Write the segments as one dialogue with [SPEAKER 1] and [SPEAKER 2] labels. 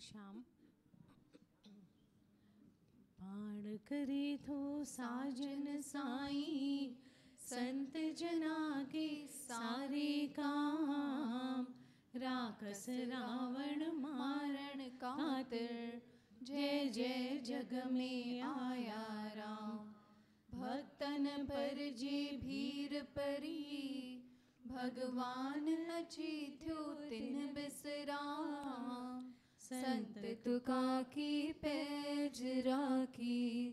[SPEAKER 1] श्याम। पाण करे थो साजन साईं, संत जना के सारे काम। राखस रावण मारण खातिर जय जय जग में आया राम। भक्तन पर जे भीर परी, भगवान अची थियो तिन बिसराम संत तुका की पैज राखी,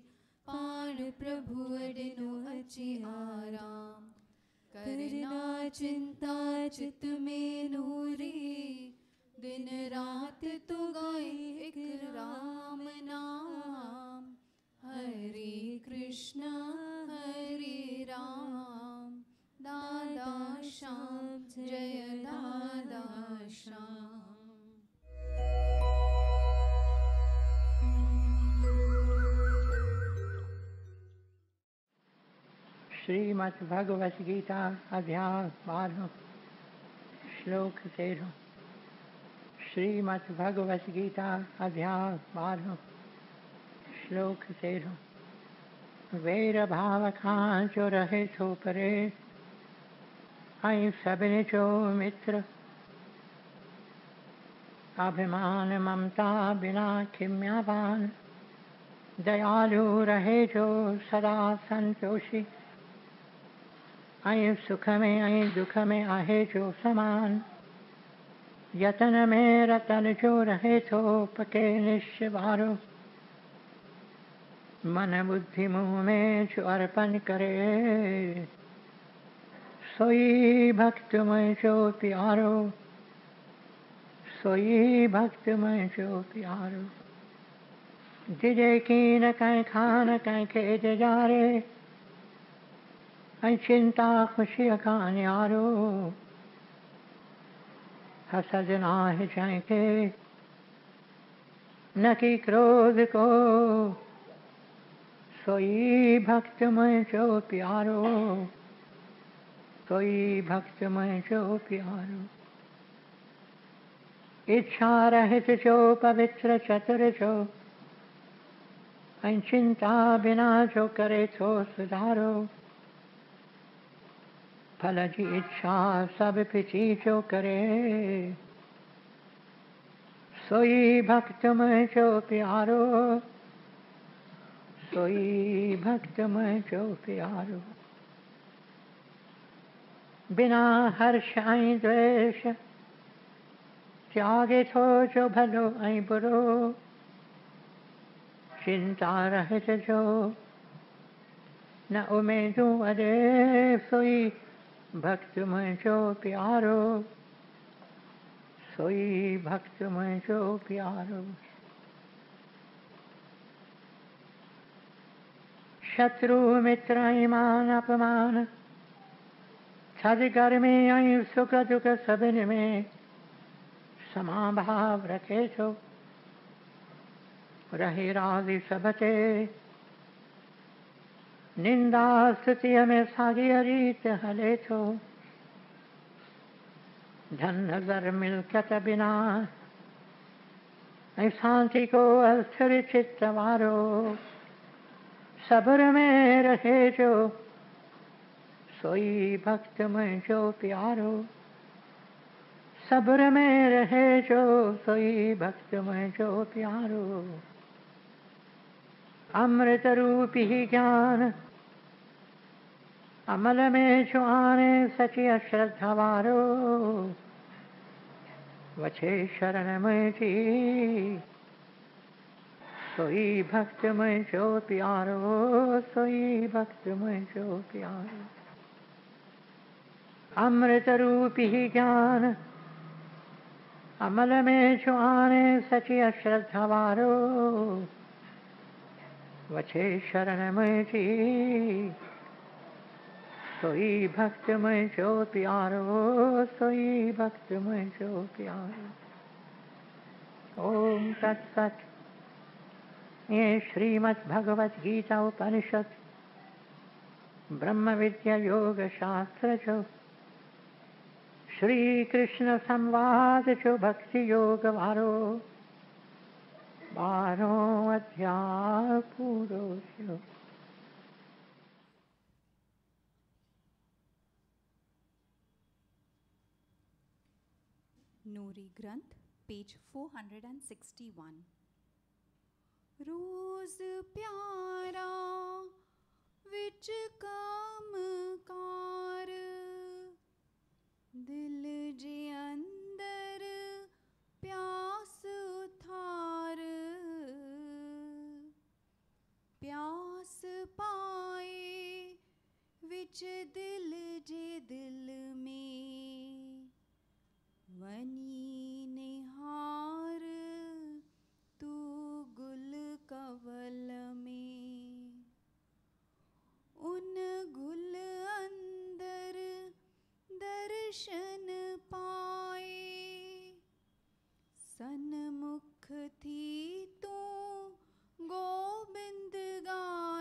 [SPEAKER 1] पाण प्रभु अडनो अची आराम। करना चिंता चित में नूरी, दिन रात तू गाए एक राम नाम। हरे कृष्ण, हरे राम। दादा श्याम, जय दादा श्याम।
[SPEAKER 2] श्रीमद् भगवत गीता अध्याय बारह श्लोक तेरह। श्रीमद् भगवत गीता अध्याय बारह श्लोक तेरह। वेर भाव खां जो रहे थो परे सभिनी जो मित्र अभिमान ममता बिना खिम्यावान दयालु रहे जो सदा संतोषी ऐं सुख में ऐं दुख में आहे जो समान। यतन में रतन जो रहे थो पके निश्च वारो मन बुद्धि मुँह में जो अर्पण करे। सोई भक्त में जो प्यारो सोई भक्त में जो प्यारो जिजे की न कहीं खान कहीं खेज जारे। ऐं चिंता ख़ुशीअ खां न्यारो हसद नाहे जंहिंखे न कि क्रोध को सोई भक्त मुंहिंजो प्यारो। सोई भक्त मुंहिंजो प्यारो। इच्छा रहित जो, पवित्र चतुर जो। चिंता बिना जो करे थो सुधारो। फल जी इच्छा सब पिछी जो करे। सोई भक्त मुंहिंजो प्यारो, सोई भक्त मुंहिंजो प्यारो। बिना हर्ष ऐं द्वेष, त्यागे थो जो भलो ऐं बुरो। चिंता रहित जो न उमेदूं अरे सोई भक्त मुंहिंजो प्यारो सोई भक्त मुंहिंजो प्यारो शत्रु मित्र ऐं मान अपमान थधि में आई सुख दुख सभिनी में समाभाव रखे थो रहे राज़ी ते निंदा स्तुतिअ में साॻीअ रीत हले थो धन घर मिल्कत बिना? शांति को अस्थिर चित्त वारो सब्र में रहे जो, सोई भक्त मुंहिंजो प्यारो। सब्र में रहे जो, सोई भक्त मुंहिंजो प्यारो। अमृत रूपी ज्ञान अमल में जो आने सची अश्रद्धा वारो वछे शरण मुंहिंजी सोई भक्त मुंहिंजो प्यारो, सोई भक्त मुंहिंजो प्यारो। अमृत रूपी ज्ञान। अमल में जो आने सची अश्रद्धा वारो वछे शरण मुंहिंजी सोई भक्त मुंहिंजो प्यारो सोई भक्त मुंहिंजो प्यारो। ओम तत्सत ये श्रीमद् भगवत गीता उपनिषद ब्रह्म विद्या योग शास्त्र जो श्री कृष्ण संवाद जो भक्ति योग वारो ॿारहों अध्याय पूरो
[SPEAKER 3] नूरी ग्रंथ पेज 461 रोज प्यारा विच कम कार। दिल जे अंदर प्यास थार प्यास पाए विच दिल जे दिल में। वनी निहार, तू गुल कवल में। उन गुल अंदर दर्शन पाए। सन्मुख थी तू गोबिंद गाए।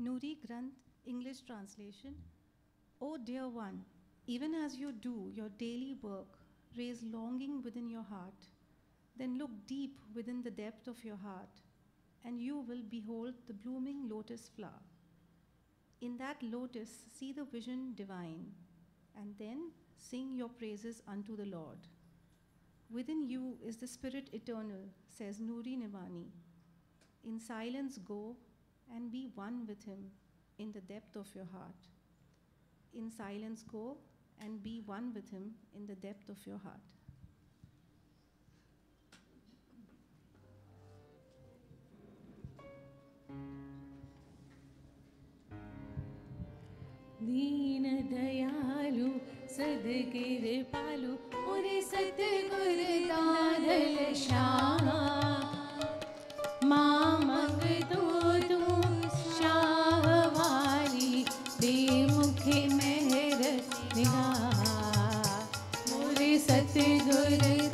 [SPEAKER 4] Nuri Granth, English translation. O dear one, even as you do your daily work, raise longing within your heart, then look deep within the depth of your heart, and you will behold the blooming lotus flower. In that lotus, see the vision divine, and then sing your praises unto the Lord. Within you is the Spirit eternal, says Nuri Nivani. In silence go and be one with Him in the depth of your heart. In silence go and be one with Him in the depth of your heart.
[SPEAKER 1] दीन दयालु सदकृपालु मुरे सतगुर दादल श्याम मामग तो मुरे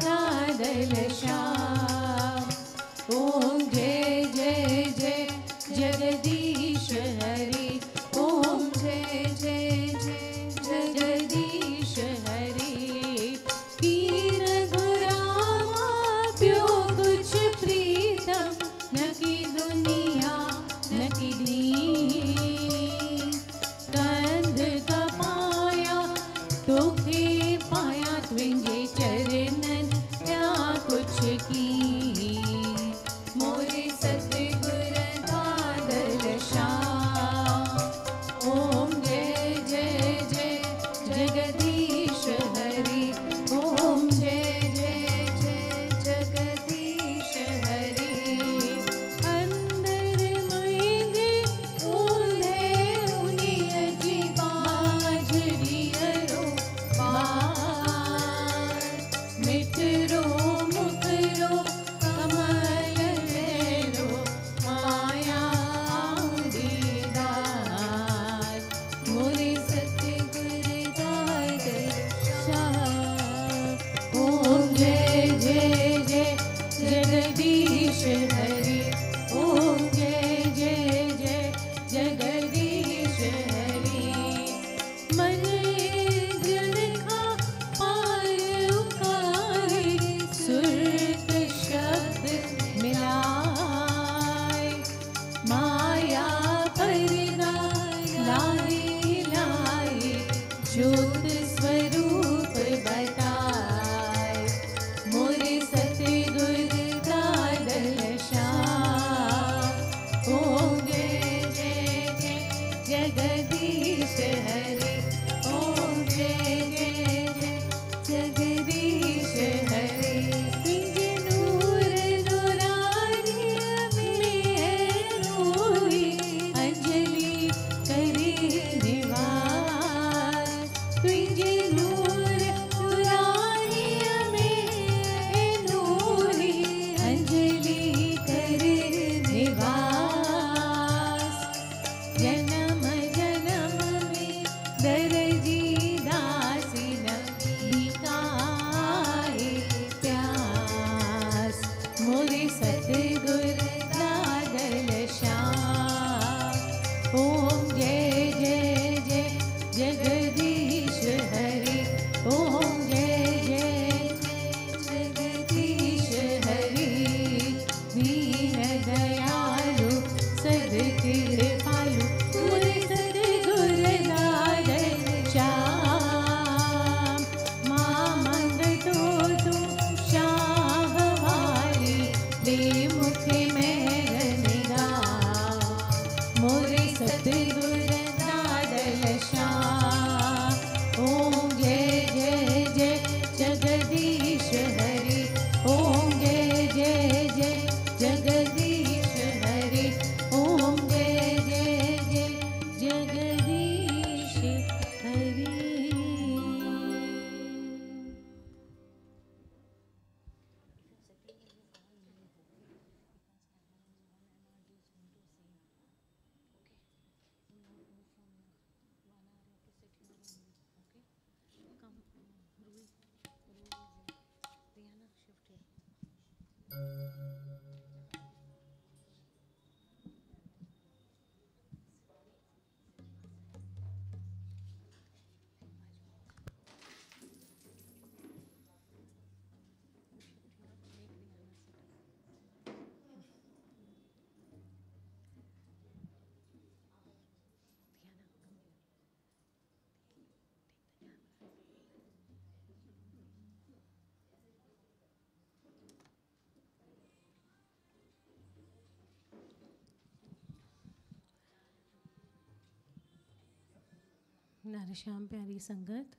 [SPEAKER 1] नारेश्याम प्यारी संगत।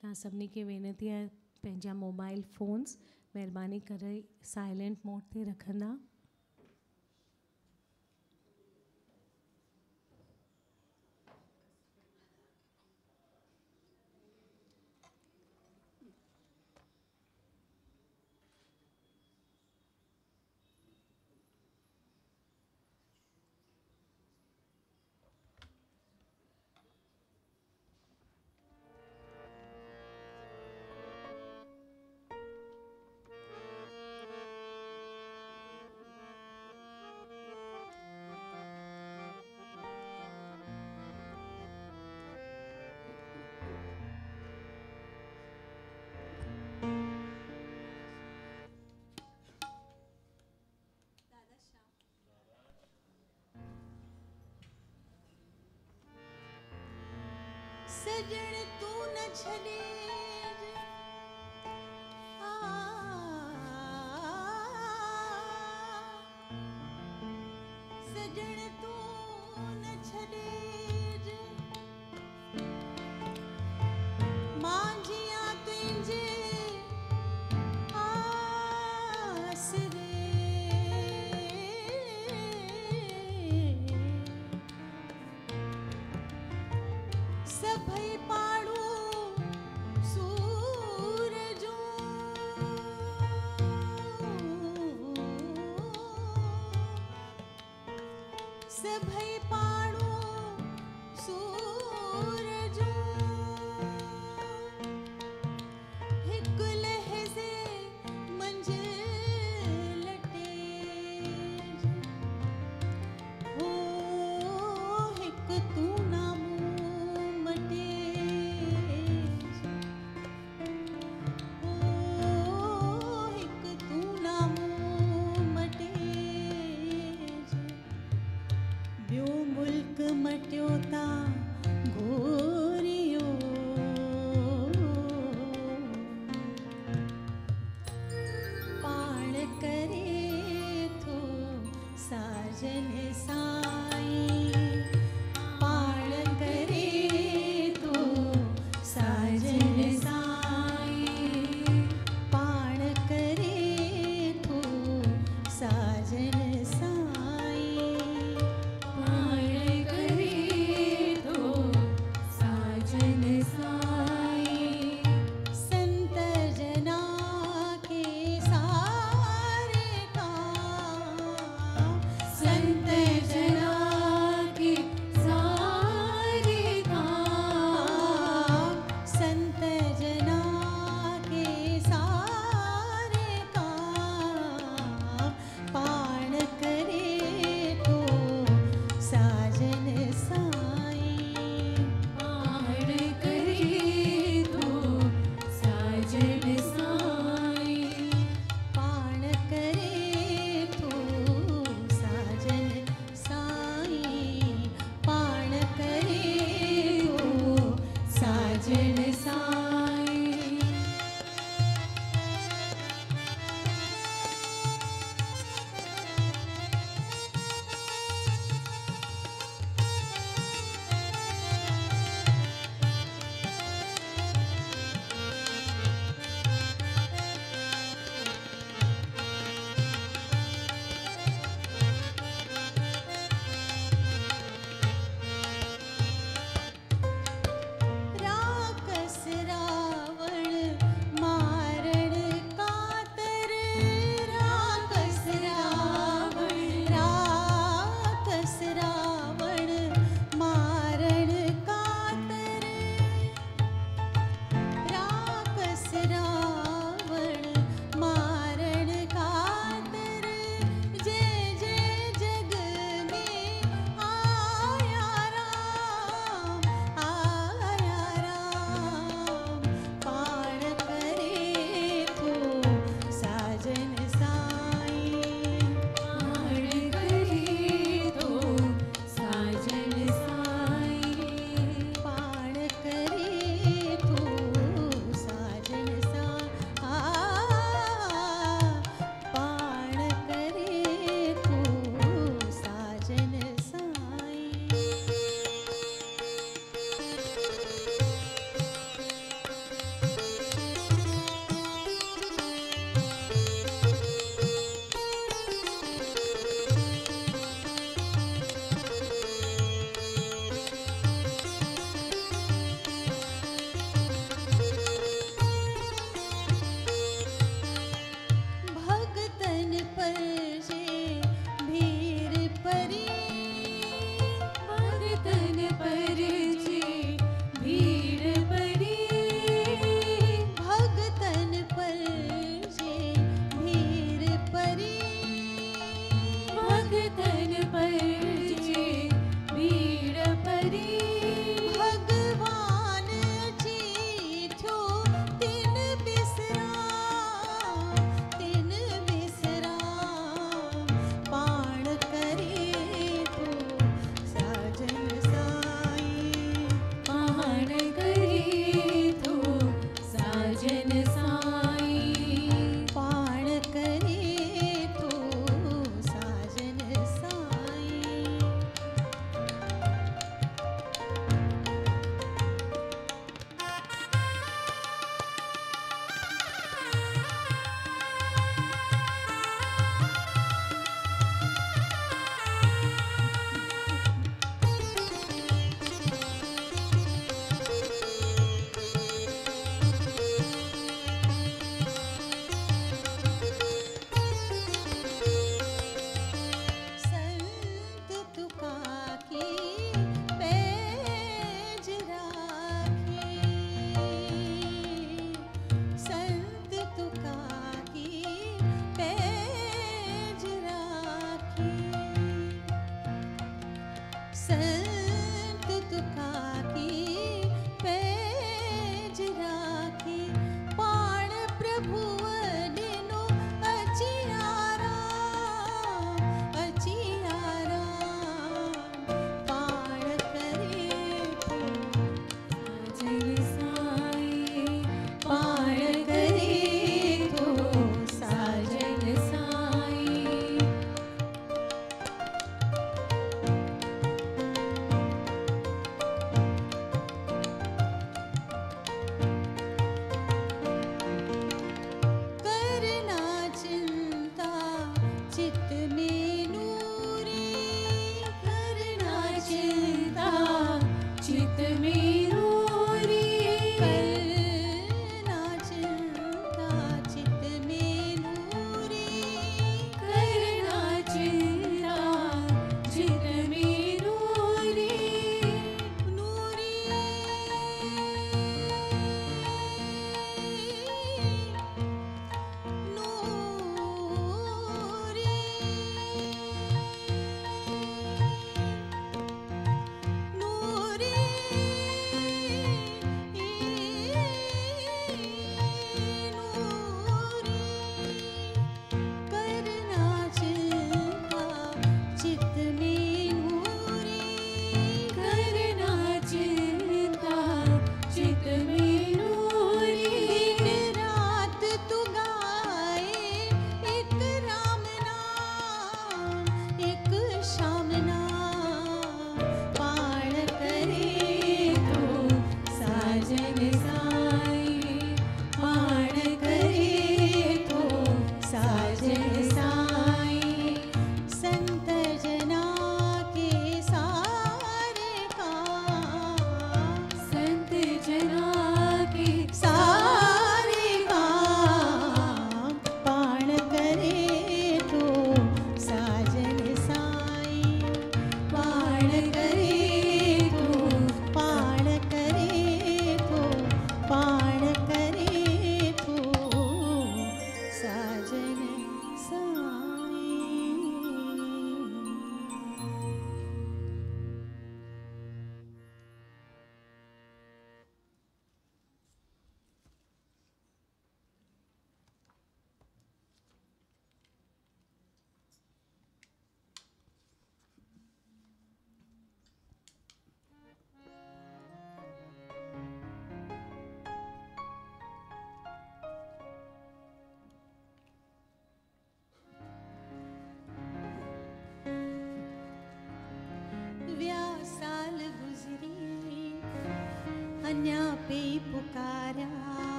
[SPEAKER 1] तव्हां सभिनी खे वेनती आहे मोबाइल फ़ोन्स, मेहरबानी कर, साइलेंट मोड से रखंदा
[SPEAKER 5] सजन तू न छले।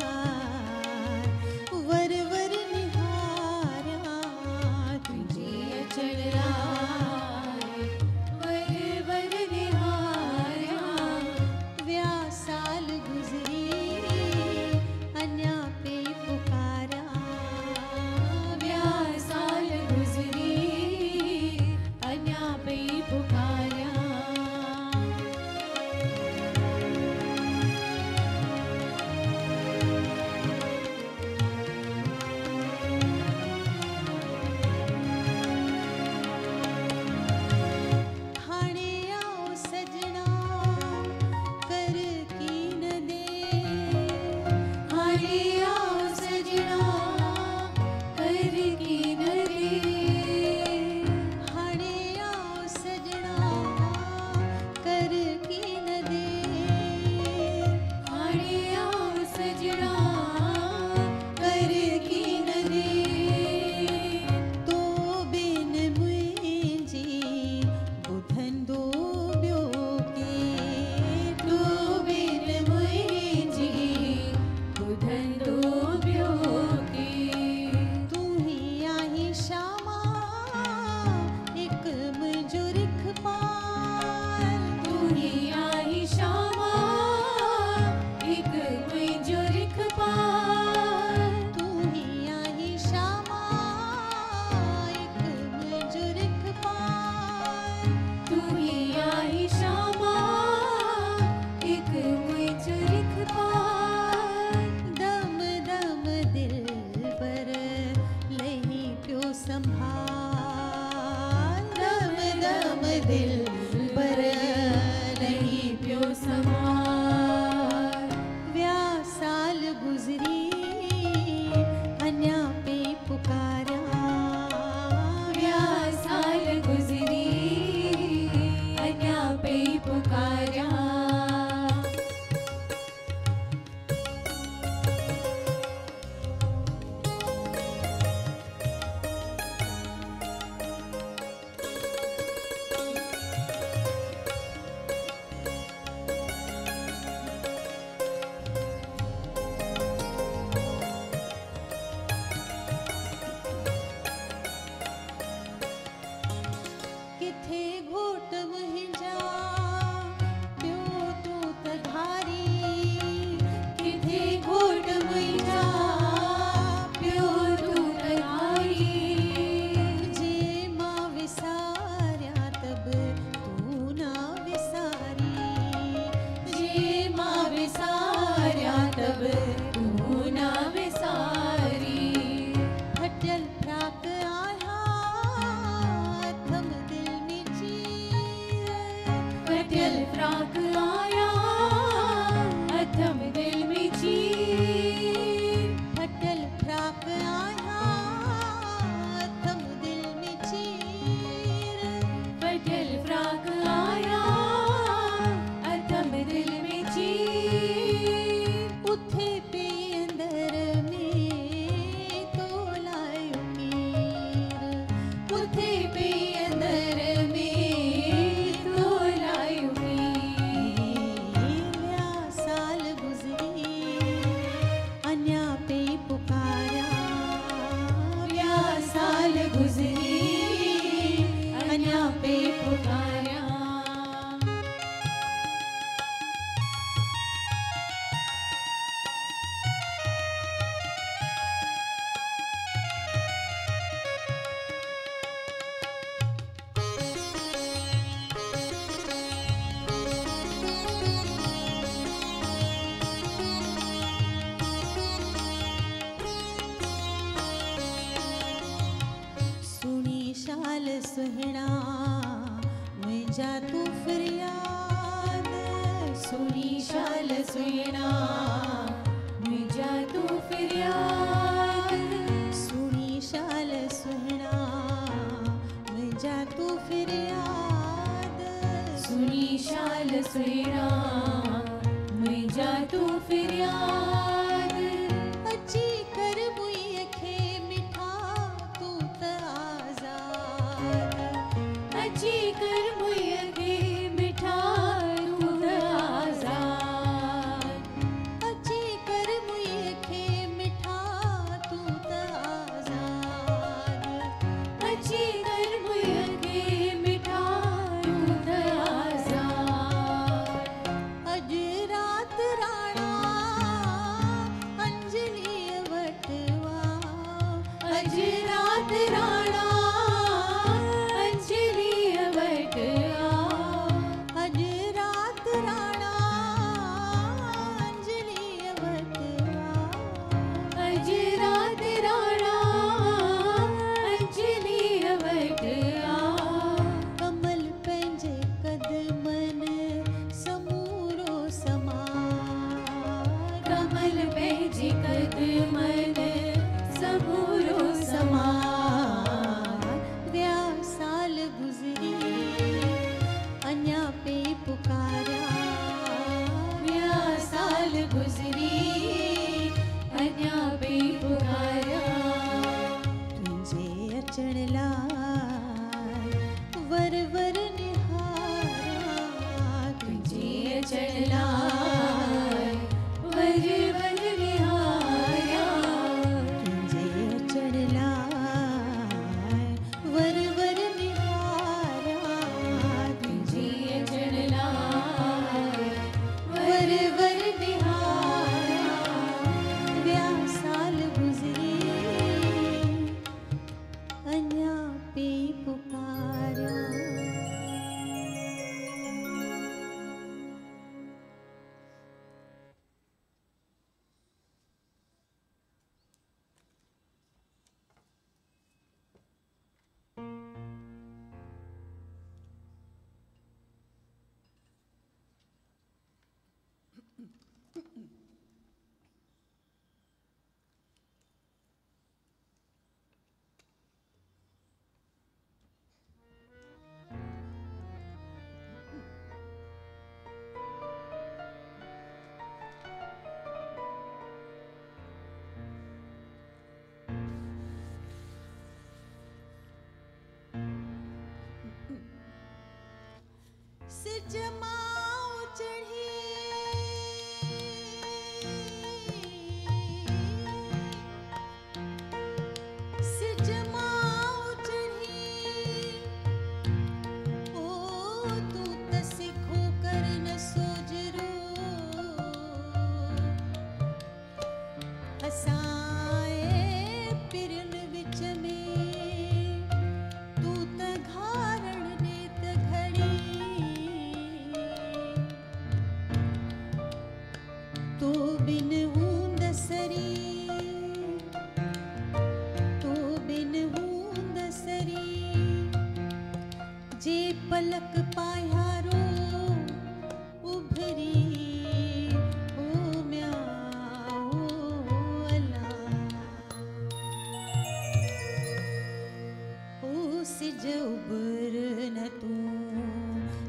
[SPEAKER 5] ना सुहिणा मुंहिंजा तूं फरियाद
[SPEAKER 1] सुनी शाल सुहिणा
[SPEAKER 5] सिज चढ़ी।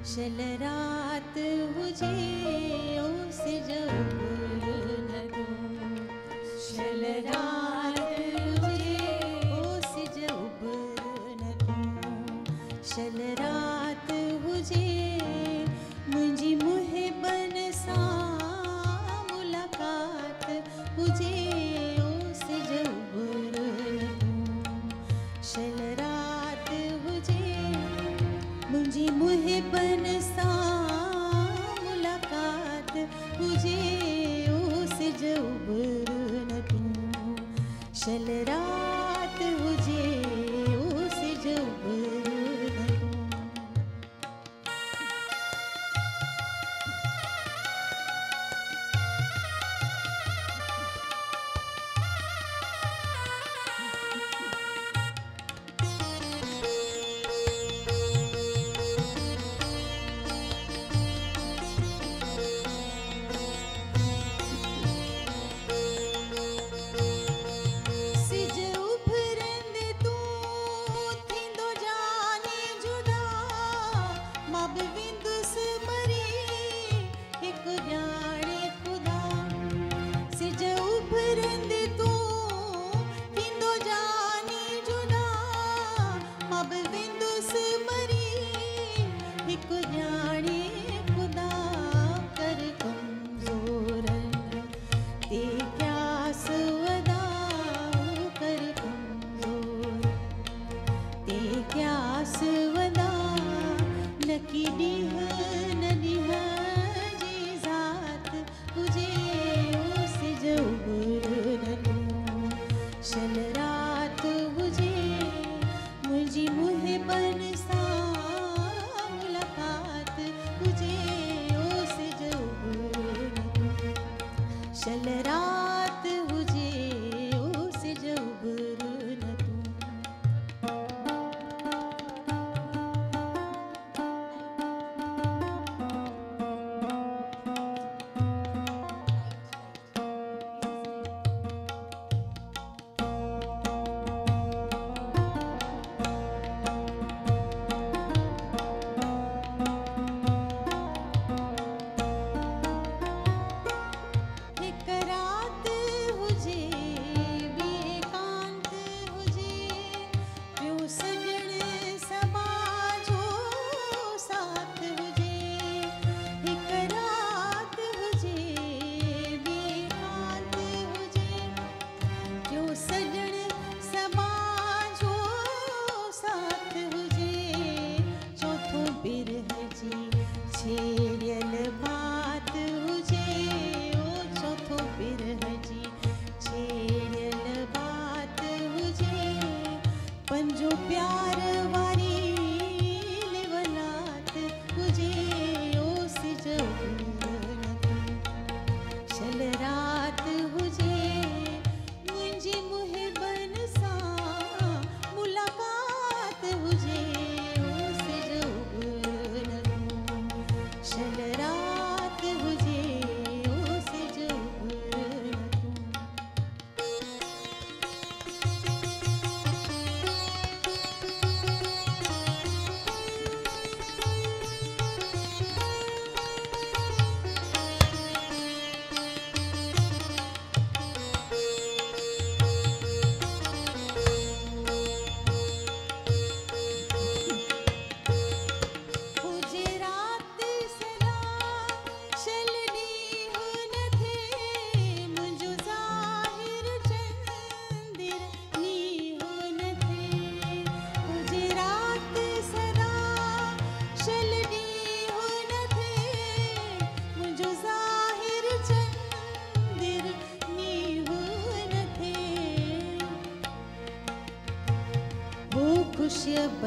[SPEAKER 5] शलरात मुझे उस जब लगो। शलरात मुझे उस शलरात्े उरा षलरा चल रहा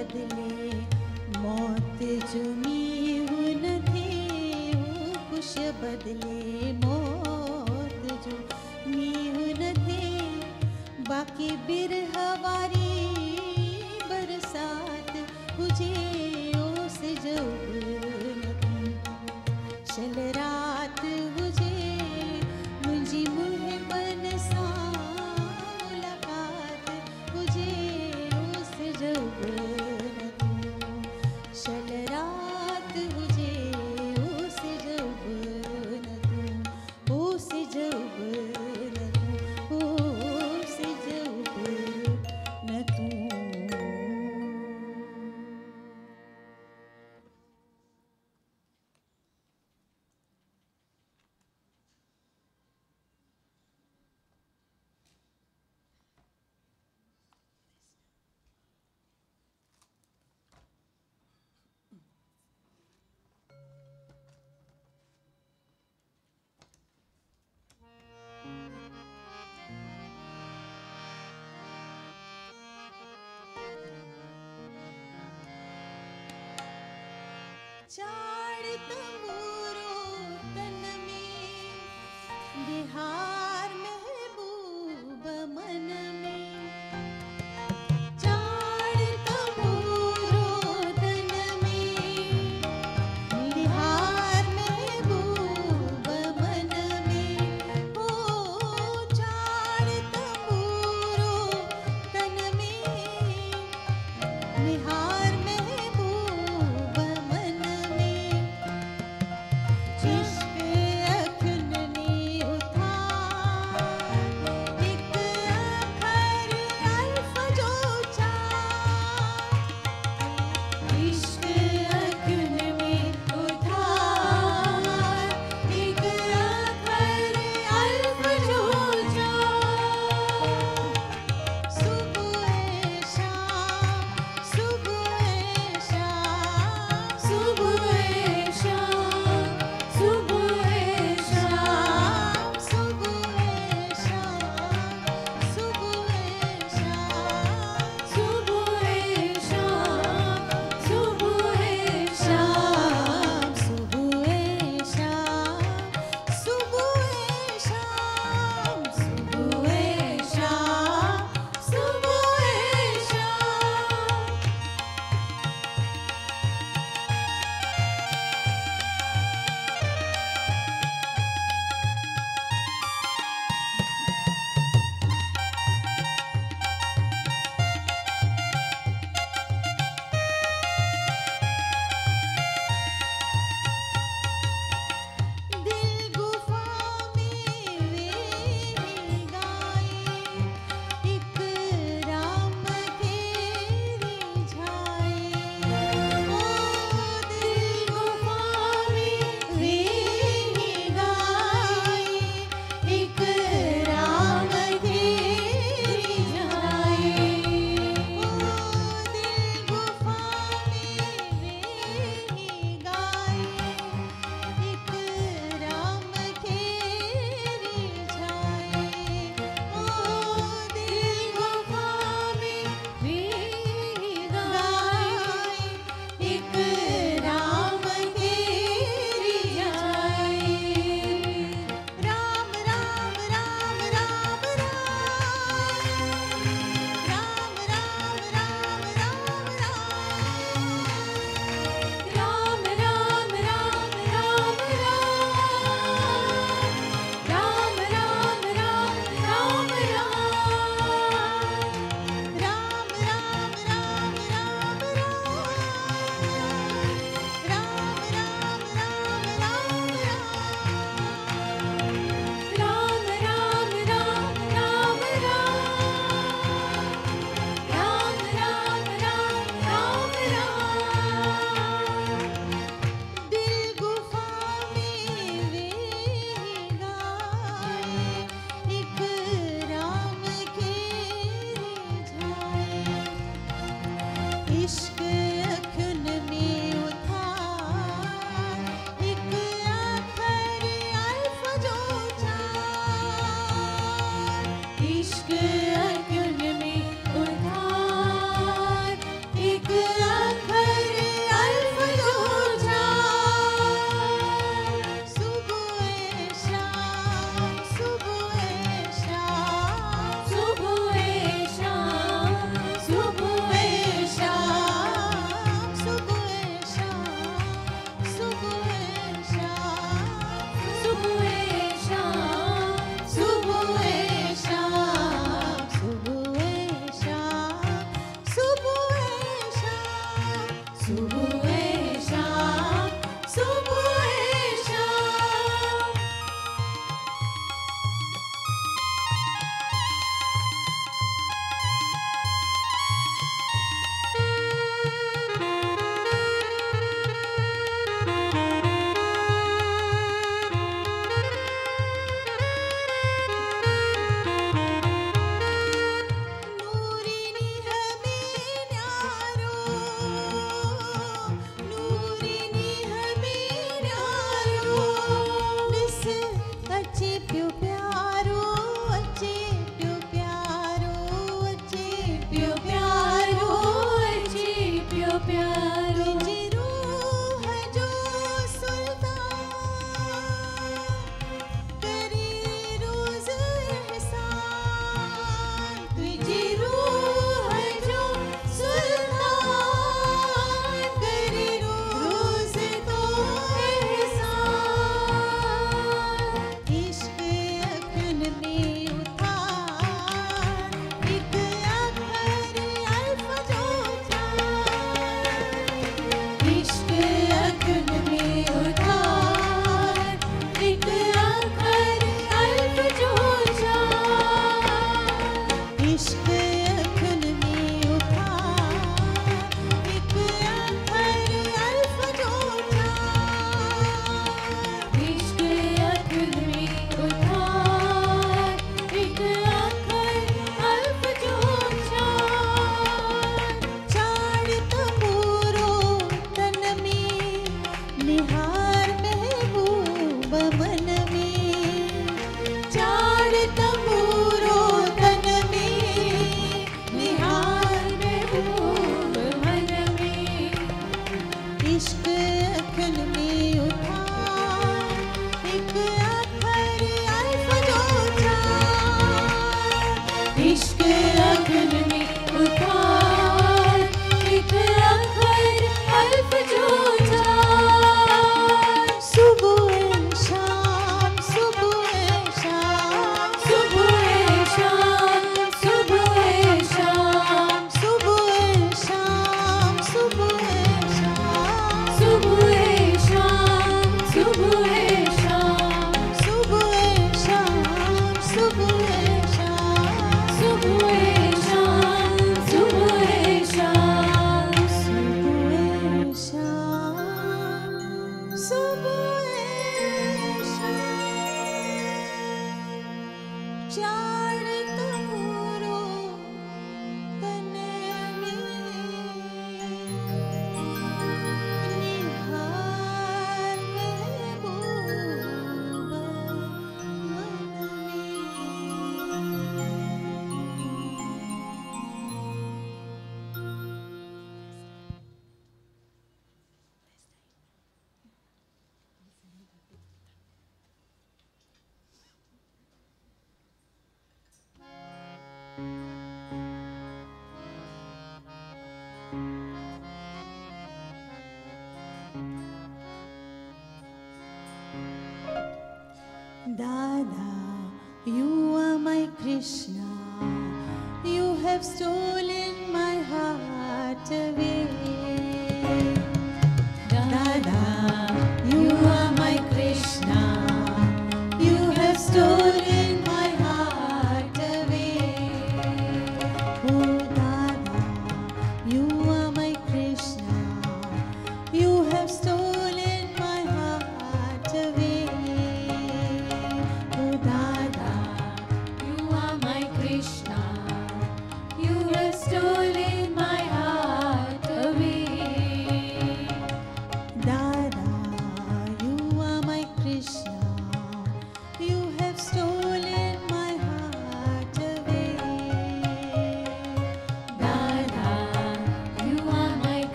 [SPEAKER 5] खुशी बदले Tchau!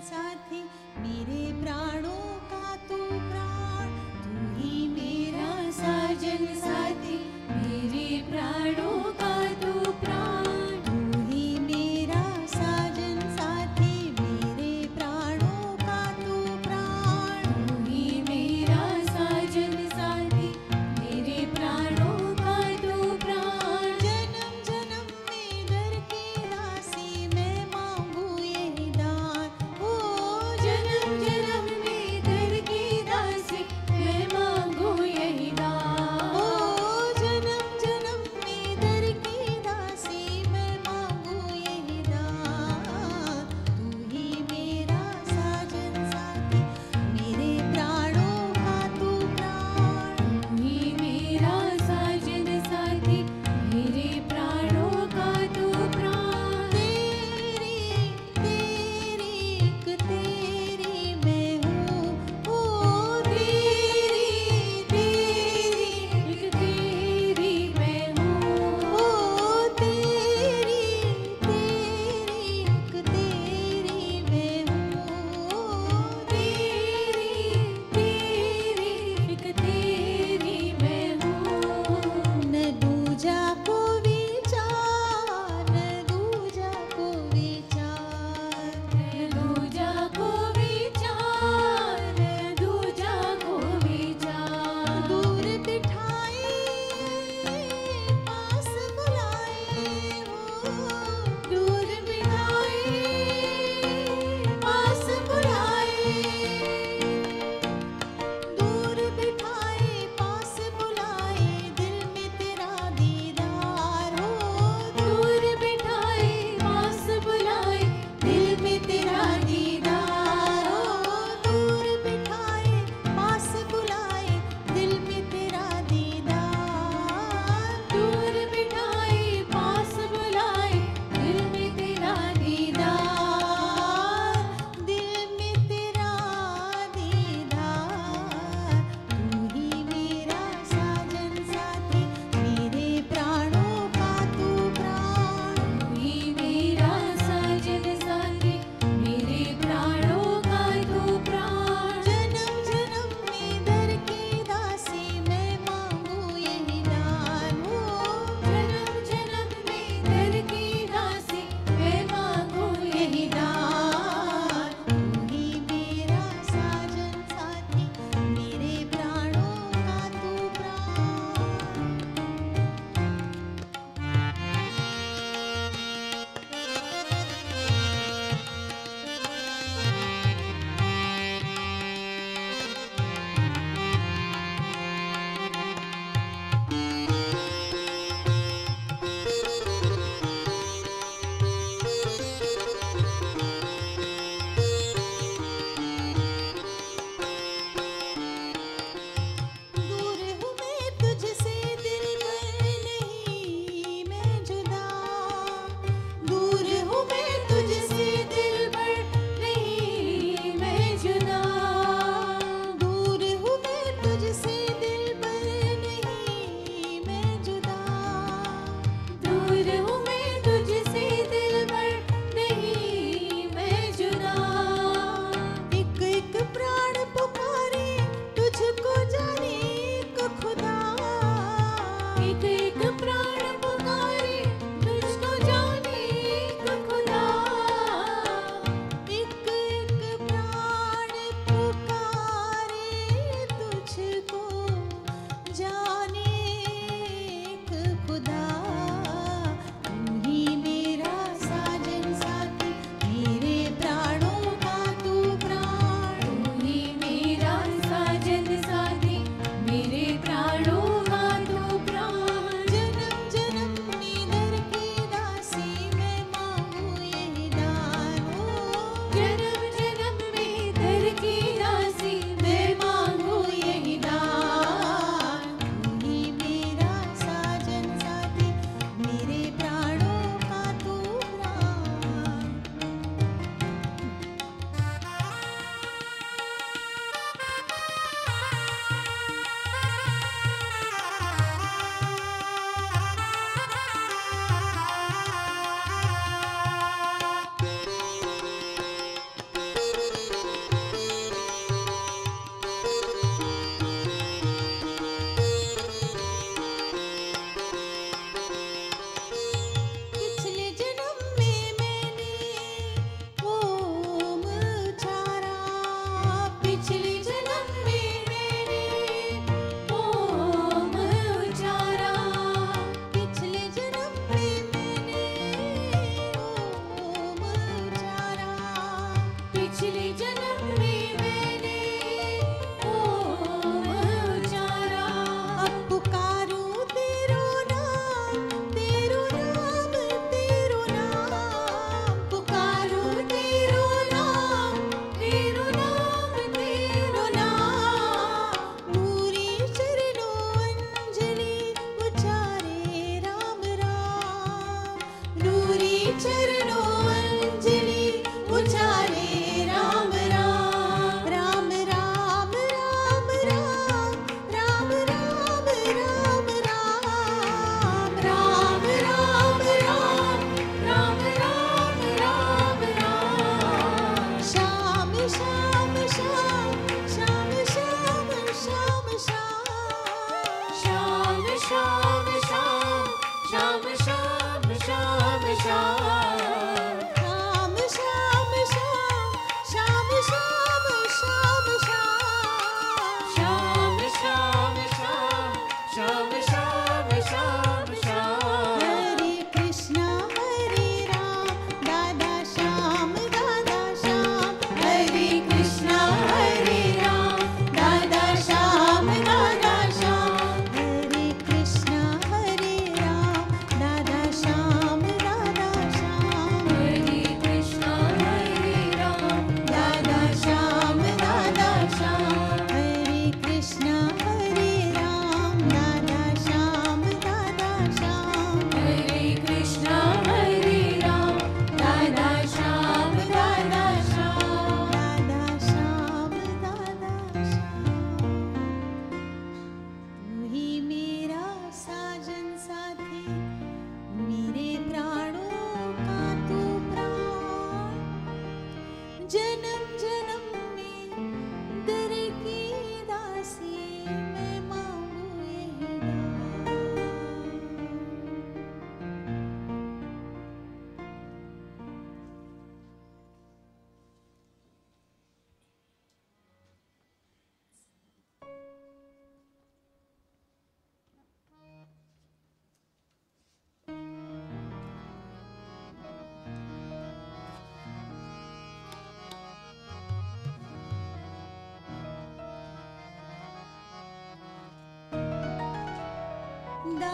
[SPEAKER 5] साथी मेरे प्राणों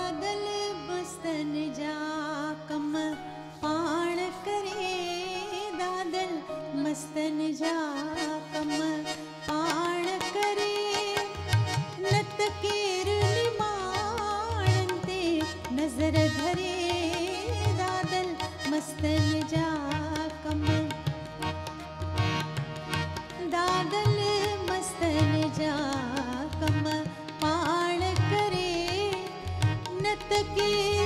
[SPEAKER 5] बादल बसन जा कम पाण करे बादल मस्तन जा कम पाण करे। नत केर निमाण नज़र धरे दादल मस्तन जा कम the key.